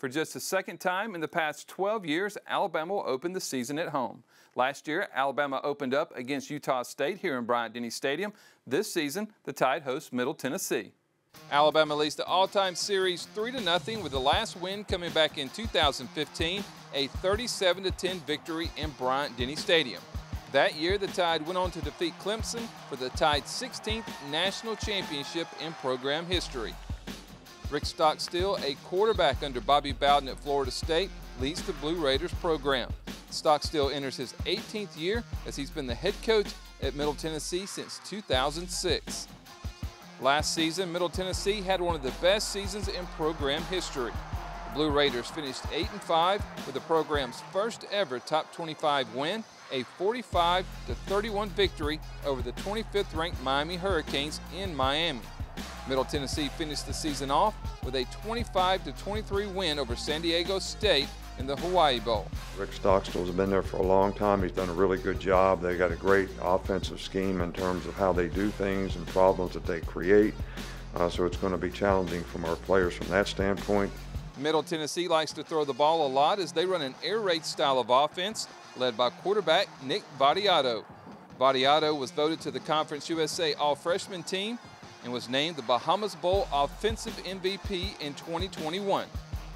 For just the second time in the past 12 years, Alabama will open the season at home. Last year, Alabama opened up against Utah State here in Bryant-Denny Stadium. This season, the Tide hosts Middle Tennessee. Alabama leads the all-time series 3-0 with the last win coming back in 2015, a 37-10 victory in Bryant-Denny Stadium. That year, the Tide went on to defeat Clemson for the Tide's 16th national championship in program history. Rick Stockstill, a quarterback under Bobby Bowden at Florida State, leads the Blue Raiders program. Stockstill enters his 18th year as he's been the head coach at Middle Tennessee since 2006. Last season, Middle Tennessee had one of the best seasons in program history. The Blue Raiders finished 8 and 5 with the program's first ever top 25 win, a 45 31 victory over the 25th ranked Miami Hurricanes in Miami. Middle Tennessee finished the season off with a 25-23 win over San Diego State in the Hawaii Bowl. Rick Stockstill's been there for a long time. He's done a really good job. They got a great offensive scheme in terms of how they do things and problems that they create. Uh, so it's going to be challenging from our players from that standpoint. Middle Tennessee likes to throw the ball a lot as they run an air raid style of offense led by quarterback Nick Vattiato. Vattiato was voted to the Conference USA All-Freshman team and was named the Bahamas Bowl Offensive MVP in 2021.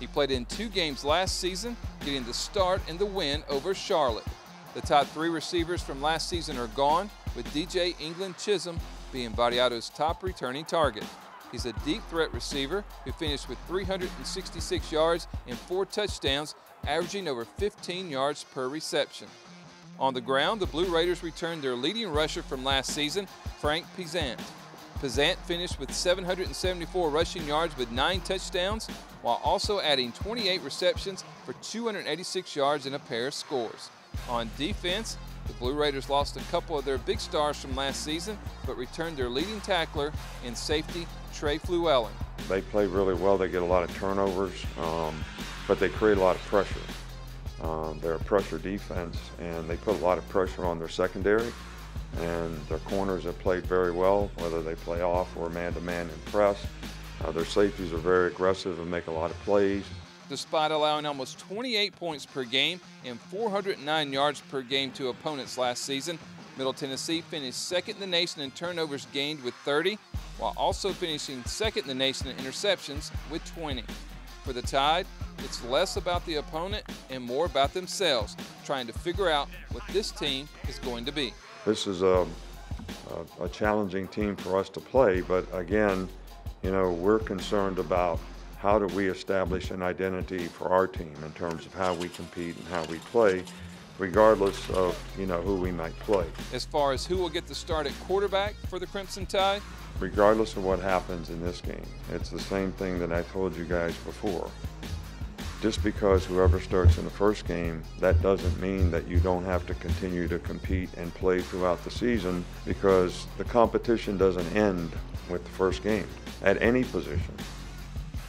He played in two games last season, getting the start in the win over Charlotte. The top three receivers from last season are gone, with DJ England Chisholm being Vattiato's top returning target. He's a deep threat receiver who finished with 366 yards and four touchdowns, averaging over 15 yards per reception. On the ground, the Blue Raiders returned their leading rusher from last season, Frank Peasant. Peasant finished with 774 rushing yards with nine touchdowns, while also adding 28 receptions for 286 yards and a pair of scores. On defense, the Blue Raiders lost a couple of their big stars from last season, but returned their leading tackler in safety, Trey Fluellen. They play really well. They get a lot of turnovers, um, but they create a lot of pressure. Um, they're a pressure defense, and they put a lot of pressure on their secondary and their corners have played very well, whether they play off or man-to-man in press. Uh, their safeties are very aggressive and make a lot of plays. Despite allowing almost 28 points per game and 409 yards per game to opponents last season, Middle Tennessee finished second in the nation in turnovers gained with 30, while also finishing second in the nation in interceptions with 20. For the Tide, it's less about the opponent and more about themselves, trying to figure out what this team is going to be this is a, a, a, challenging team for us to play, but again, you know, we're concerned about how do we establish an identity for our team in terms of how we compete and how we play, regardless of, you know, who we might play. As far as who will get the start at quarterback for the Crimson Tide? Regardless of what happens in this game, it's the same thing that I told you guys before just because whoever starts in the first game, that doesn't mean that you don't have to continue to compete and play throughout the season because the competition doesn't end with the first game at any position.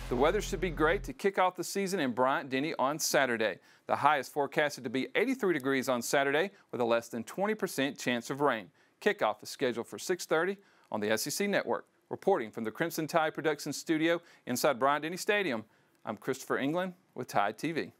The weather should be great to kick off the season in Bryant-Denny on Saturday. The high is forecasted to be 83 degrees on Saturday with a less than 20% chance of rain. Kickoff is scheduled for 6.30 on the SEC Network. Reporting from the Crimson Tide Production Studio inside Bryant-Denny Stadium, I'm Christopher England with Tide TV.